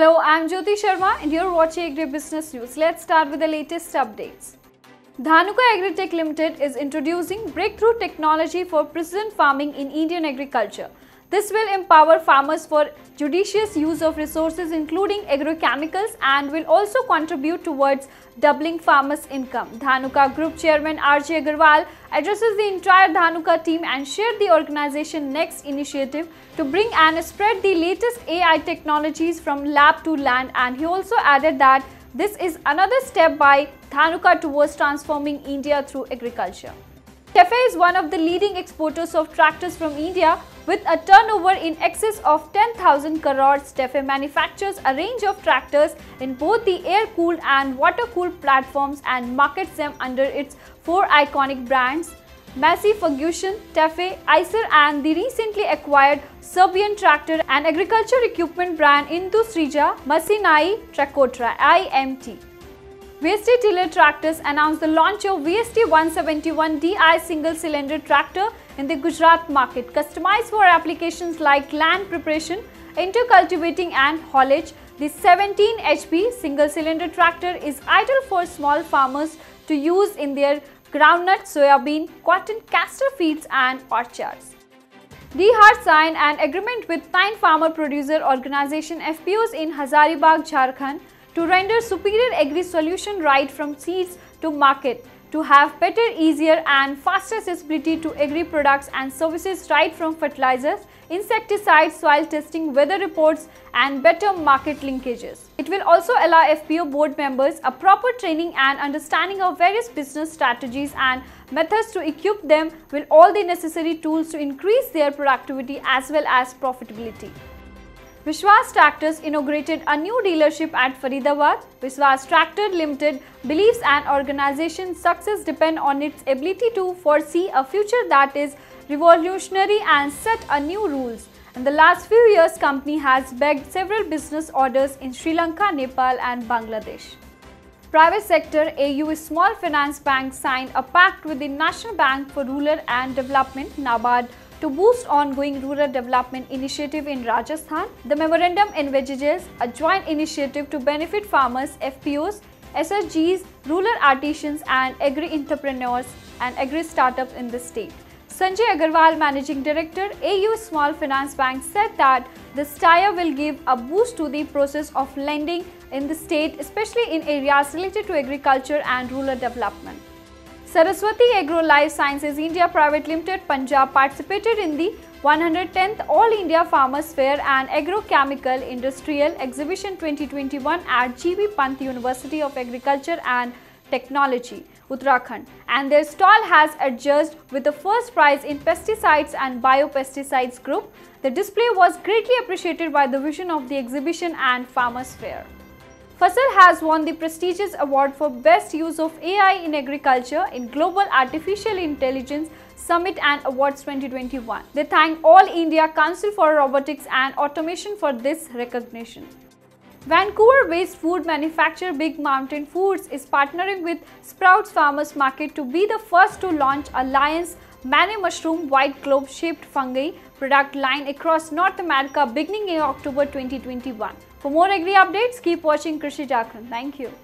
Hello, I'm Jyoti Sharma and you're watching Agri Business News. Let's start with the latest updates. Dhanuka Agritech Limited is introducing breakthrough technology for precision farming in Indian agriculture. This will empower farmers for judicious use of resources including agrochemicals and will also contribute towards doubling farmers' income. Dhanuka Group Chairman RG Agarwal addresses the entire Dhanuka team and shared the organization next initiative to bring and spread the latest AI technologies from lab to land and he also added that this is another step by Dhanuka towards transforming India through agriculture. TAFE is one of the leading exporters of tractors from India with a turnover in excess of 10,000 crores. TAFE manufactures a range of tractors in both the air-cooled and water-cooled platforms and markets them under its four iconic brands Massey Ferguson, TAFE, Eicher and the recently acquired Serbian tractor and agriculture equipment brand Industrija Masinai Trakotra IMT. VST Tiller Tractors announced the launch of VST 171 DI single cylinder tractor in the Gujarat market, customized for applications like land preparation, intercultivating and haulage. The 17 HP single cylinder tractor is ideal for small farmers to use in their groundnut, soybean, cotton, castor fields and orchards. DeHaat signed an agreement with nine farmer producer organization FPOs in Hazaribagh, Jharkhand to render superior agri solution right from seeds to market, to have better, easier and faster accessibility to agri products and services right from fertilizers, insecticides, soil testing, weather reports and better market linkages. It will also allow FPO board members a proper training and understanding of various business strategies and methods to equip them with all the necessary tools to increase their productivity as well as profitability. Vishvas Tractors inaugurated a new dealership at Faridabad. Vishvas Tractor Limited believes an organization's success depends on its ability to foresee a future that is revolutionary and set a new rules. In the last few years, company has bagged several business orders in Sri Lanka, Nepal and Bangladesh. Private sector AU Small Finance Bank signed a pact with the National Bank for Rural and Development NABARD to boost ongoing rural development initiative in Rajasthan. The memorandum envisages a joint initiative to benefit farmers, FPOs, SHGs, rural artisans and agri-entrepreneurs and agri-startups in the state. Sanjay Agarwal, Managing Director, AU Small Finance Bank said that this tie will give a boost to the process of lending in the state, especially in areas related to agriculture and rural development. Saraswati Agro Life Sciences India Private Limited Punjab participated in the 110th All India Farmers Fair and Agrochemical Industrial Exhibition 2021 at GB Pant University of Agriculture and Technology, Uttarakhand and their stall has adjudged with the first prize in pesticides and biopesticides group. The display was greatly appreciated by the vision of the exhibition and farmers fair. Fasal has won the prestigious award for Best Use of AI in Agriculture in Global Artificial Intelligence Summit and Awards 2021. They thank All India Council for Robotics and Automation for this recognition. Vancouver-based food manufacturer Big Mountain Foods is partnering with Sprouts Farmers Market to be the first to launch a Lion's Mane Mushroom White Globe shaped fungi product line across North America beginning in October 2021. For more agri updates, keep watching Krishi Jagran. Thank you.